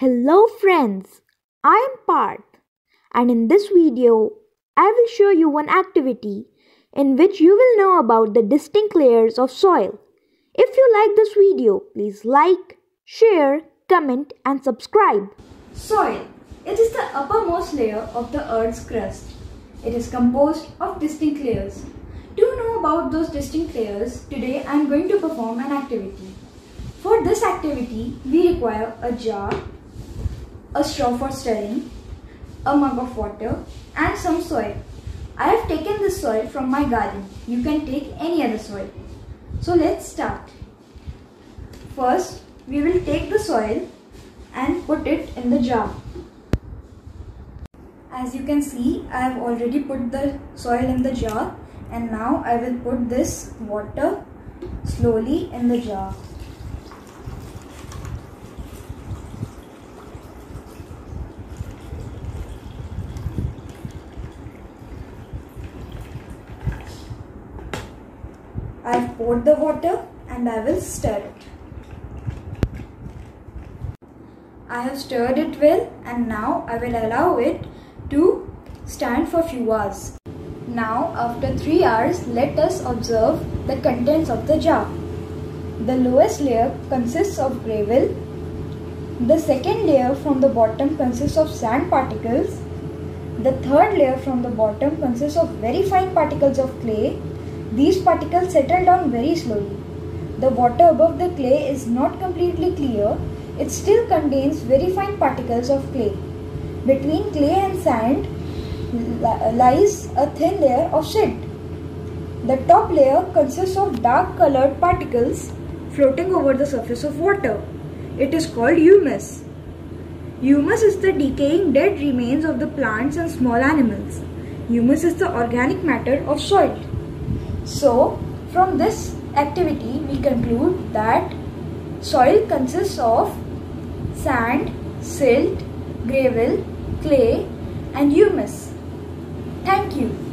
Hello friends, I am Parth and in this video I will show you one activity in which you will know about the distinct layers of soil. If you like this video, please like, share, comment and subscribe. Soil. It is the uppermost layer of the earth's crust. It is composed of distinct layers. To know about those distinct layers, today I am going to perform an activity. For this activity, we require a jar, a straw for stirring, a mug of water and some soil. I have taken this soil from my garden. You can take any other soil. So let's start. First, we will take the soil and put it in the jar. As you can see, I have already put the soil in the jar and now I will put this water slowly in the jar. I've poured the water and I will stir it. I have stirred it well and now I will allow it to stand for few hours. Now after 3 hours let us observe the contents of the jar. The lowest layer consists of gravel. The second layer from the bottom consists of sand particles. The third layer from the bottom consists of very fine particles of clay these particles settle down very slowly. The water above the clay is not completely clear, it still contains very fine particles of clay. Between clay and sand lies a thin layer of silt. The top layer consists of dark colored particles floating over the surface of water. It is called humus. Humus is the decaying dead remains of the plants and small animals. Humus is the organic matter of soil. So, from this activity, we conclude that soil consists of sand, silt, gravel, clay and humus. Thank you.